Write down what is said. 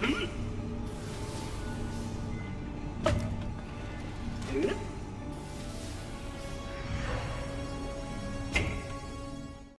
Hmm?